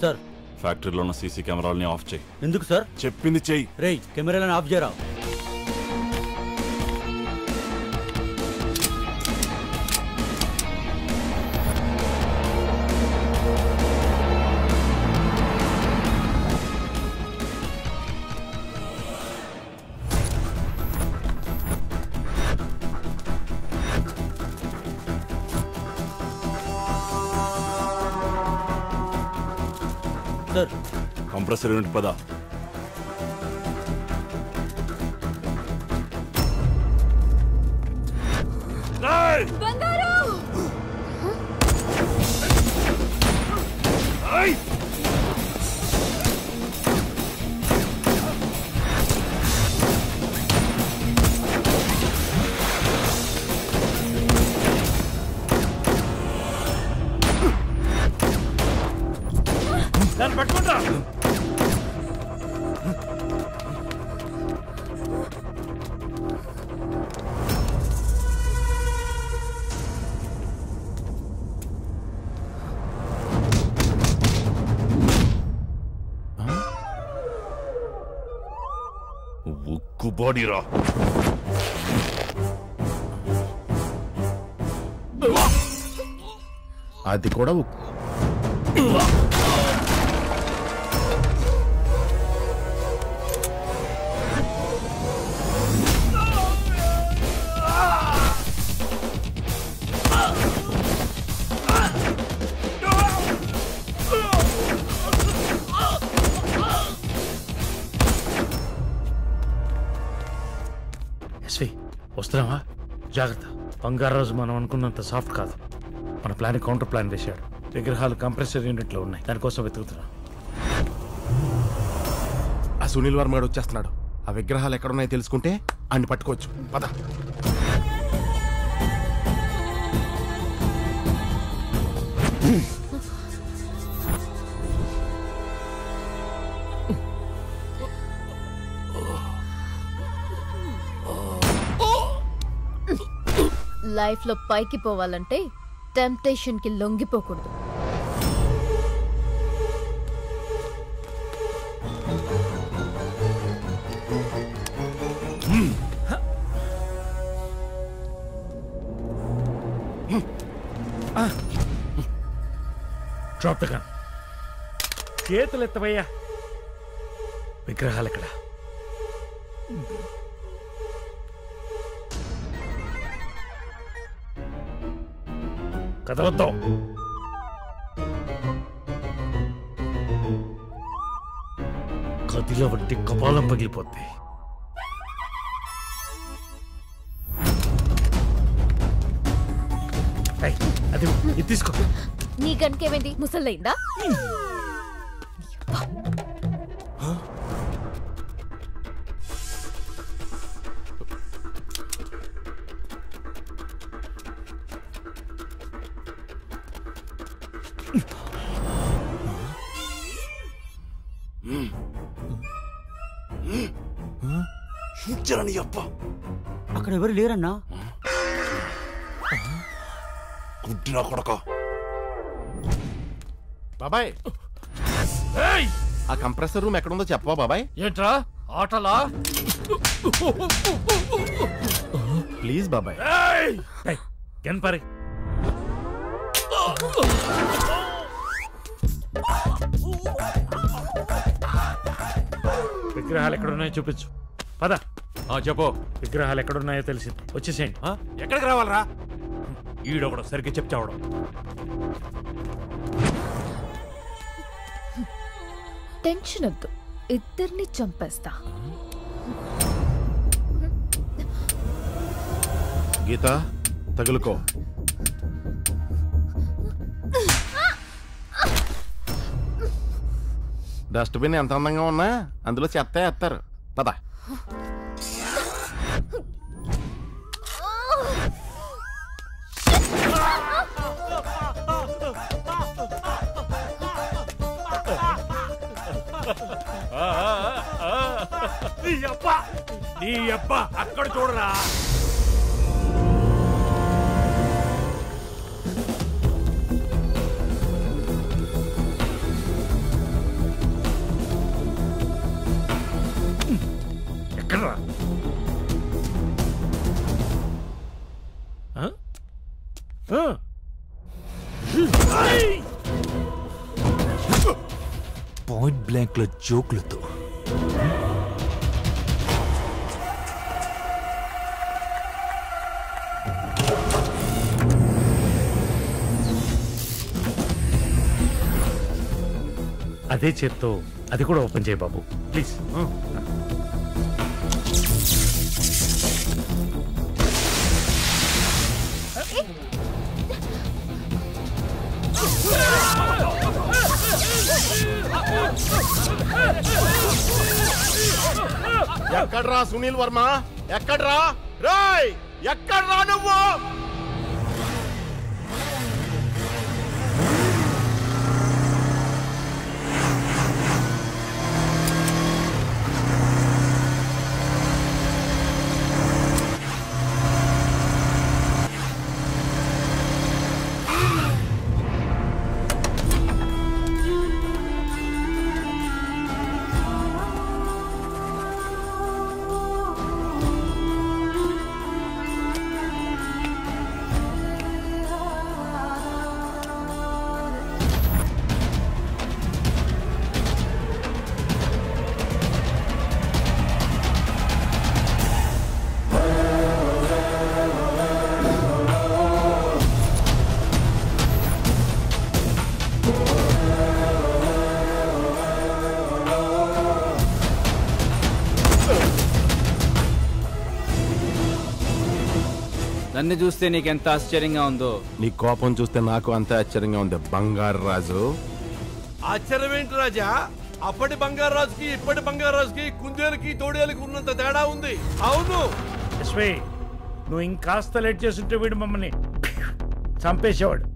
Sir. ఫ్యాక్టరీలో ఉన్న CC కెమెరాలని of చేయి. ఎందుకు సార్? చెప్పింది చెయ్యి. రేయ్ కెమెరాలను ఆఫ్ చేయరా? సార్ కంప్రెసర్ యూనిట్ పద దాన్ని పట్టుకుంటా. ఉక్కు బాడీరా అది కూడా ఉక్కు. బంగారాజు మనం అనుకున్నంత సాఫ్ట్ కాదు. మన ప్లాన్ కౌంటర్ ప్లాన్ వేశాడు. విగ్రహాలు కంప్రెసర్ యూనిట్లో ఉన్నాయి. దానికోసం వెతుకుతున్నా. ఆ సునీల్ వర్మ గారు వచ్చేస్తున్నాడు. ఆ విగ్రహాలు ఎక్కడున్నాయో తెలుసుకుంటే అన్ని పట్టుకోవచ్చు. పద. Hmm. లైఫ్లో పైకి పోవాలంటే టెంప్టేషన్కి లొంగిపోకూడదు. Drop the gun. చేతులు ఎత్తవయ్యా విగ్రహాలు ఎక్కడ కదలొద్దాం కదిలో వంటి కపాలం పగిలిపోద్ది. అది ఇది తీసుకో. నీ గన్కేమైంది? ముసలైందా చూచారని అప్ప అక్కడ ఎవరు లేరన్నా గుడ్డినా కొడక బాబాయ్ ఆ కంప్రెసర్ రూమ్ ఎక్కడుందో చెప్పవా బాబాయ్ ఏంట్రా ఆటలా ప్లీజ్ బాబాయ్ గన్పరి విగ్రహాలు ఎక్కడున్నాయో చూపించు పద చెప్పు. విగ్రహాలు ఎక్కడున్నాయో తెలిసింది వచ్చేసేయండి. ఎక్కడికి రావాలరా? ఈడొకడు సరిగ్గా చెప్తావడం టెన్షన్ వద్దు. ఇద్దరిని చంపేస్తా. గీత తగులుకో. డస్ట్బిన్ ఎంత అందంగా ఉన్నా అందులో చెత్త వేస్తారు. పద. నీ అబ్బా! నీ అక్కడ చూడరా! ఎక్కడరా? పాయింట్ బ్లాంక్లో జోకులతో అదే చేత్తో అది కూడా ఓపెన్ చేయి బాబు. ప్లీజ్. ఎక్కడ్రా సునీల్ వర్మ? ఎక్కడ్రా? రాయ్ ఎక్కడ్రా నువ్వు? నన్ను చూస్తే నీకెంత ఆశ్చర్యంగా ఉందో? నీ కోపం చూస్తే నాకు అంతే ఆశ్చర్యంగా ఉంది బంగారు రాజు? ఆశ్చర్యం ఏంటి రాజా? అప్పటి బంగారు రాజుకి ఇప్పటి బంగారు రాజుకి కుందేలుకి తోడేలుకి ఉన్నంత తేడా ఉంది. అవును. యశ్వి నువ్వు ఇంకాస్త లేట్ చేస్తుంటే వీడు మమ్మల్ని చంపేసేవాడు.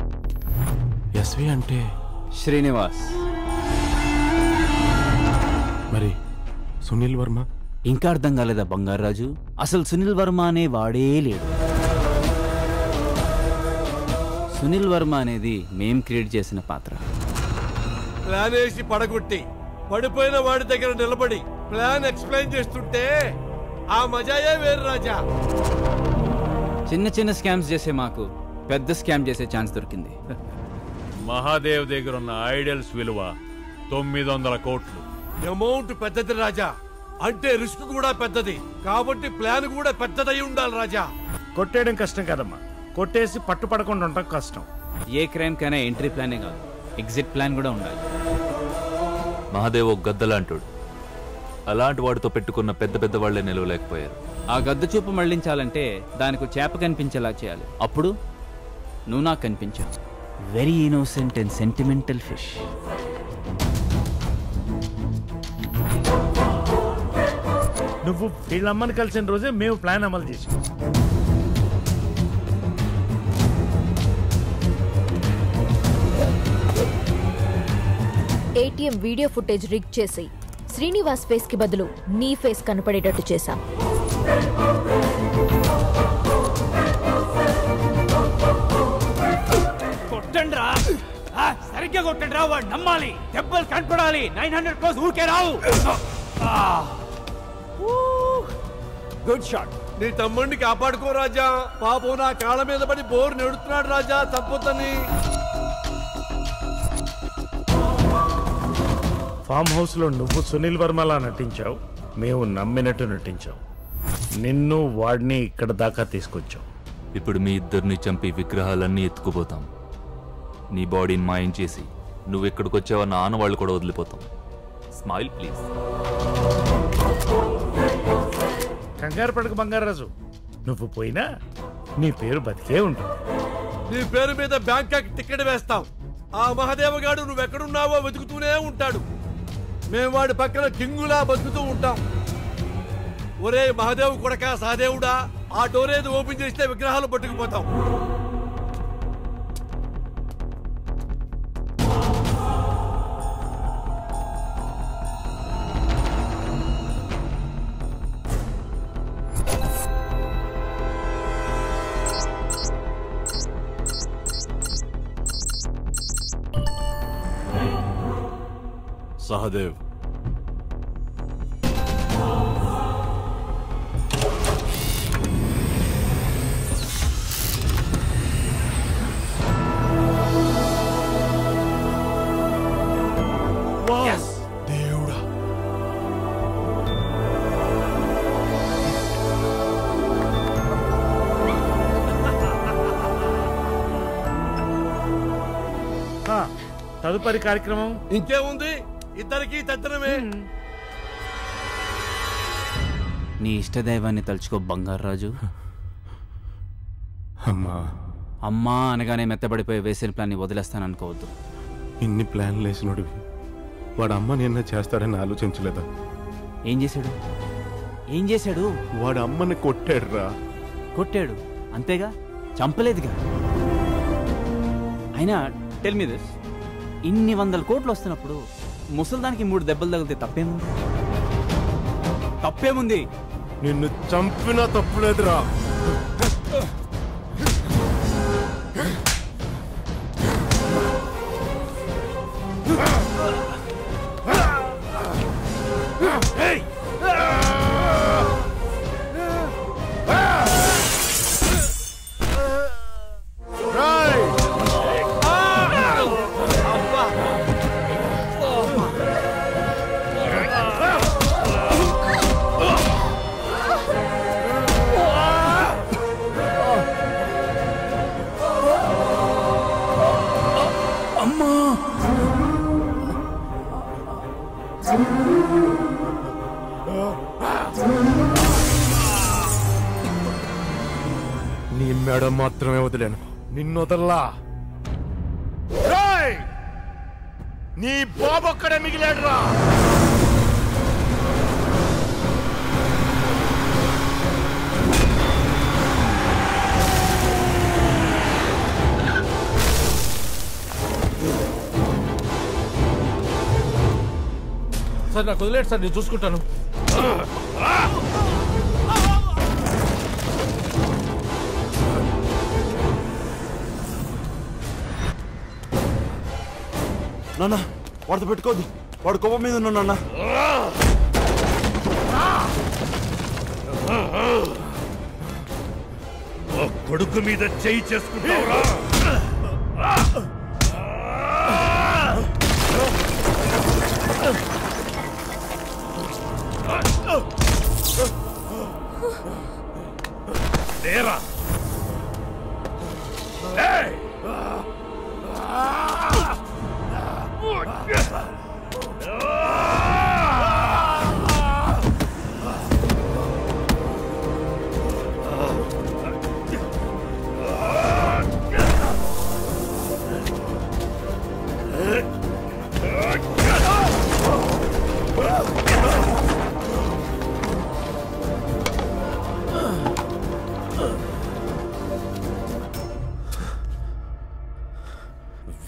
ఎస్వి అంటే? శ్రీనివాస్. మరి సునీల్ వర్మ? ఇంకా అర్థం కాలేదా బంగారాజు అసలు సునీల్ వర్మ అనే వాడే లేడు. సునీల్ వర్మ అనేది మేం క్రియేట్ చేసిన పాత్ర. ప్లాన్ వేసి పడగొట్టి పడిపోయిన వాడి దగ్గర నిలబడి ప్లాన్ ఎక్స్ప్లెయిన్ చేస్తుంటే ఆ మజాయే వేరు రాజా. చిన్న చిన్న స్కామ్స్ చేసే మాకు పెద్ద స్కామ్ చేసే ఛాన్స్ దొరికింది. మహాదేవ్ దగ్గర ఉన్న ఐడల్స్ విలువ తొమ్మిది వందల కోట్లు. అమౌంట్ పెద్దది రాజా. అంటే రిస్క్ కూడా పెద్దది. కాబట్టి ప్లాన్ కూడా పెద్దదై ఉండాలి రాజా. కొట్టేయడం కష్టం కదమ్మా. కొట్టేసి పట్టుపడకుండా ఉండటం కష్టం. ఏ క్రైమ్ కైనా ఎంట్రీ ప్లానే కాదు. ఎగ్జిట్ ప్లాన్ కూడా ఉండాలి. మహాదేవ్ ఒక గద్దలాంటోడు అలాంటి వాడితో పెట్టుకున్న పెద్ద పెద్ద వాళ్ళే నిలవలేకపోయారు. ఆ గద్ద చూపు మళ్ళించాలంటే దానికి చేప కనిపించేలా చేయాలి. అప్పుడు నువ్వు నాకు కనిపించావు. Very innocent and sentimental fish నువ్వు వీళ్ళమ్మని కలిసిన రోజే మేము ప్లాన్ అమలు చేసాం ఏటీఎం వీడియో ఫుటేజ్ రిగ్ చేసి శ్రీనివాస్ ఫేస్కి బదులు నీ ఫేస్ కనపడేటట్టు చేశాం. కొట్టండి రా సరిగ్గా కొట్టండి రా వాడు నమ్మాలి. దెబ్బలు కనపడాలి. నైన్ హండ్రెడ్ క్రోస్ ఊరికే రావు. Good shot. నీ తమ్ముడిని కాపాడుకో రాజా. పాపం నా కాళ్ళ మీద పడి బోరు నెడుతున్నాడు రాజా. తప్పొద్దని. ఫామ్ హౌస్లో నువ్వు సునీల్ వర్మలా నటించావు. మేము నమ్మినట్టు నటించావు నిన్ను వాడిని ఇక్కడ దాకా తీసుకొచ్చావు ఇప్పుడు మీ ఇద్దరిని చంపి విగ్రహాలన్నీ ఎత్తుకుపోతాం. నీ బాడీని మాయం చేసి నువ్వు ఎక్కడికి వచ్చావన్న ఆనవాళ్ళు కూడా వదిలిపోతాం. Smile please. కంగారు పడక బంగారాజు నువ్వు పోయినా నీ పేరు బతికే ఉంటుంది. నీ పేరు మీద బ్యాంకాక్ టికెట్ వేస్తాం. ఆ మహాదేవగాడు నువ్వెక్కడున్నావో వెతుకుతూనే ఉంటాడు. మేము వాడి పక్కన కింగులా బతుకుతూ ఉంటాం. ఒరే మహాదేవ్ కొడక సహదేవుడా ఆ డోరేది ఓపెన్ చేస్తే విగ్రహాలు పట్టుకుపోతాం. సహదేవ్ తదుపరి కార్యక్రమం. ఇంకేముంది ఇద్దరికి తద్దనమే. నీ ఇష్టదైవాన్ని తలుచుకో బంగారాజు అమ్మా. అమ్మా అనగానే మెత్తబడిపోయే వేసిన ప్లాన్ని వదిలేస్తాను అనుకోవద్దు ఇన్ని ప్లాన్లు వేసినోడివి వాడు అమ్మ నిన్న చేస్తాడని ఆలోచించలేదా? ఏం చేశాడు? ఏం చేశాడు? వాడు అమ్మని కొట్టాడురా. కొట్టాడు. అంతేగా? చంపలేదుగా? అయినా టెల్ మీ దిస్ ఇన్ని వందల కోట్లు వస్తున్నప్పుడు ముసల్దానికి మూడు దెబ్బలు తగిలితే తప్పేముంది? తప్పేముంది? నిన్ను చంపినా తప్పులేదురా నీ మెడ మాత్రమే వదిలేను. నిన్ను వదల్లా? నీ బాబు మిగిలాడు రా సార్ నాకు వదిలేడు సార్ నేను చూసుకుంటాను. నాన్న వాడితో పెట్టుకోవద్దు. వాడు కోపం మీద ఉన్నా నాన్న. కొడుకు మీద చేయి చేసుకుంటావురా. లేరా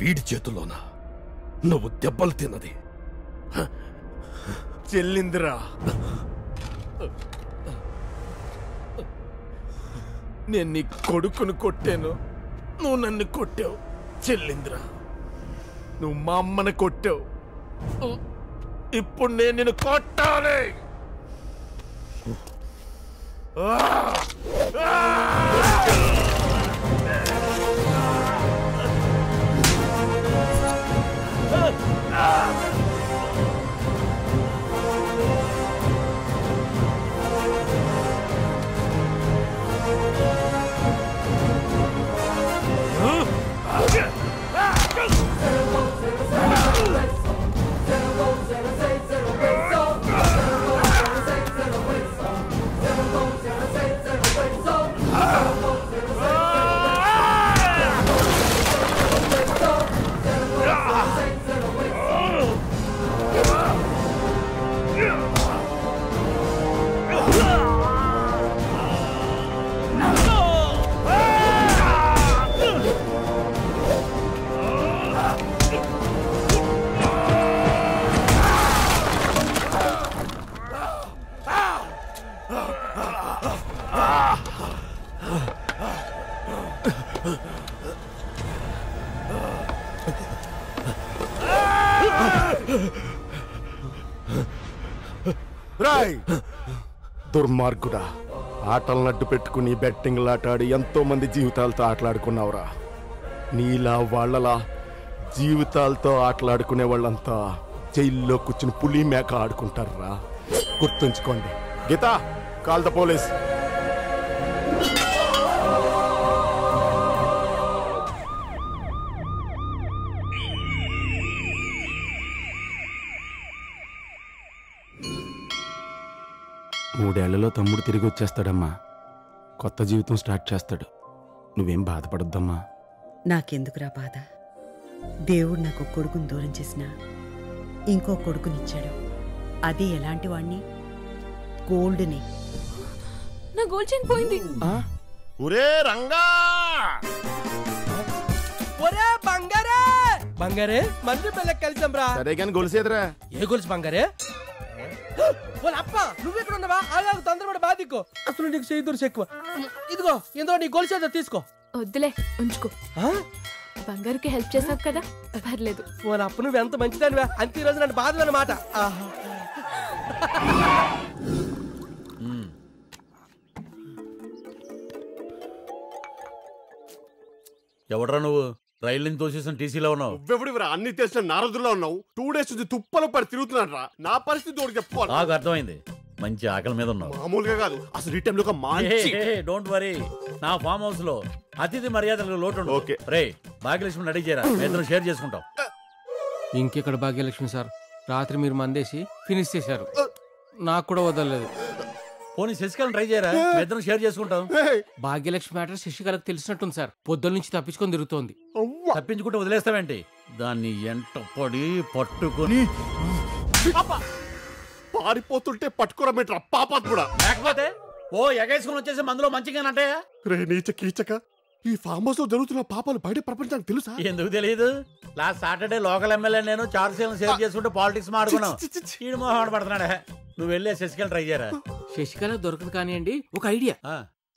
వీడి చేతుల్లోనా? నువ్వు దెబ్బలు తిన్నది. చెల్లిందిరా. నేను నీ కొడుకును కొట్టాను. నువ్వు నన్ను కొట్టావు. చెల్లిందిరా. నువ్వు మా అమ్మని కొట్టావు. ఇప్పుడు నేను నిన్ను కొట్టాలి. ఆ! దుర్మార్గుడా. ఆటలనడ్డు పెట్టుకుని బెట్టింగ్ ఆటాడి ఎంతో మంది జీవితాలతో ఆటలాడుకున్నావురా. నీలా వాళ్ళలా జీవితాలతో ఆటలాడుకునే వాళ్ళంతా జైల్లో కూర్చుని పులి మేక ఆడుకుంటారా గుర్తుంచుకోండి. Geeta call the police. మూడేళ్ళలో తమ్ముడు తిరిగి వచ్చేస్తాడమ్మా కొత్త జీవితం స్టార్ట్ చేస్తాడు. నువ్వేం బాధపడొద్దమ్మా. నాకెందుకురా బాధ? దేవుడు నాకు ఒక కొడుకుని దూరం చేసిన ఇంకో కొడుకునిచ్చాడు. అది ఎలాంటి వాణ్ణి? గోల్డ్ని. నా గోల్డ్ చైన్ పోయింది. ఒరే రంగా! ఒరే బంగారే! బంగారే మంది పిల్లకి కలిసాం రా. సరే కానీ గొలిసేదిరా. ఏ గొలుసు బంగారే? వాళ్ళ అప్ప నువ్వు ఎక్కడ ఉన్నావా? ఆగాగు తొందరపడి బాధికో అసలు నీకు చేయి దురుసు ఎక్కువ. ఇదిగో ఇందులో నీ గొలుసు ఏదో తీసుకో. వద్దులే ఉంచుకో. ఆ? బంగారుకి హెల్ప్ చేసావు కదా పర్లేదు. వాళ్ళ అప్ప నువ్వు ఎంత మంచిదానివా? అంతే ఈ రోజు నన్ను బాధ అన్నమాట ఎవడ్రా నువ్వు? రైలు నుంచి తోసేసిన టీసీలో ఉన్నావు. నువ్వెవడివిరా అన్ని తెలిసిన నారదుల్లో ఉన్నావు. టూ డేస్ నుంచి తుప్పలు పడి తిరుగుతున్నాడు రా నా పరిస్థితి ఒకటి చెప్పుకోవాలి నాకు అర్థమైంది. మంచి ఆకలి మీద ఉన్నావు. మామూలుగా కాదు. అసలు ఈ టైంలో డోంట్ వరీ నా ఫామ్ హౌస్లో అతిథి మర్యాదలకు లోటు ఓకే. రే భాగ్యలక్ష్మి రెడీ చేయరా? ఇద్దరు షేర్ చేసుకుంటాం. ఇంకెక్కడ భాగ్యలక్ష్మి సార్? రాత్రి మీరు మందేసి ఫినిష్ చేశారు. నాకు కూడా వదలలేదు. పోనీ శశికళని ట్రై చేయరా? ఇద్దరు షేర్ చేసుకుంటాం. భాగ్యలక్ష్మి మ్యాటర్ శశికళకు తెలిసినట్టుంది సార్. పొద్దుల నుంచి తప్పించుకొని తిరుగుతోంది. తప్పించుకుంటే వదిలేస్తావేంటి? దాన్ని ఎంట పడి పట్టుకొని పారిపోతుంటే పట్టుకోరమేట్రా పాపాత్ కూడా. లేకపోతే ఓ ఎగేసుకుని వచ్చేసి మందులో మంచిగానంటే రే నీచ కీచక ఈ ఫామ్ హౌస్లో జరుగుతున్న పాపాలు బయట ప్రపంచానికి తెలుసా? ఎందుకు తెలియదు లాస్ట్ సాటర్డే లోకల్ ఎమ్మెల్యే నేను చార్జ్ షేర్ చేసుకుంటే పాలిటిక్స్ మాడుకున్నాం ఈడు పడుతున్నాడే నువ్వు వెళ్ళే శశికళ ట్రై చేయరా? శశికళ దొరకదు కానివ్వండి ఒక ఐడియా.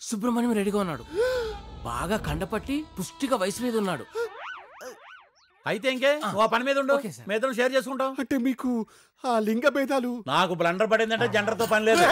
సుబ్రహ్మణ్యం రెడీగా ఉన్నాడు. బాగా కండపట్టి పుష్టిగా వయసు మీద ఉన్నాడు. అయితే ఇంకే ఆ. పని మీద ఉండు. మీ ఇద్దరం షేర్ చేసుకుంటాం. అంటే మీకు ఆ లింగ భేదాలు నాకు బ్లండర్ పడిందంటే జెండర్తో పని లేదు.